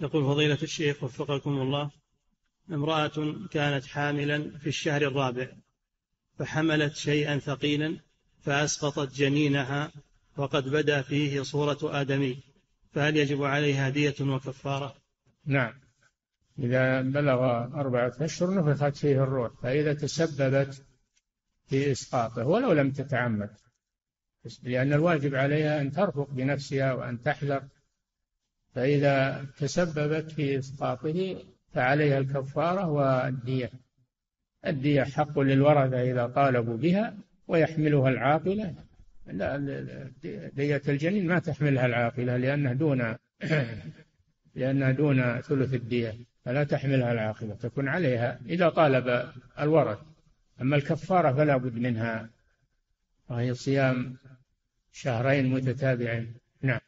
يقول فضيلة الشيخ وفقكم الله امرأة كانت حاملا في الشهر الرابع فحملت شيئا ثقيلا فأسقطت جنينها وقد بدا فيه صورة آدمي فهل يجب عليها دية وكفارة؟ نعم إذا بلغ أربعة أشهر نفخت فيه الروح فإذا تسببت في إسقاطه ولو لم تتعمد لأن الواجب عليها أن ترفق بنفسها وأن تحذر فإذا تسببت في إسقاطه فعليها الكفارة والدية. الدية حق للورثة إذا طالبوا بها ويحملها العاقلة. لا دية الجنين ما تحملها العاقلة لأنها دون لأنها دون ثلث الدية فلا تحملها العاقلة تكون عليها إذا طالب الورث. أما الكفارة فلا بد منها وهي صيام شهرين متتابعين. نعم.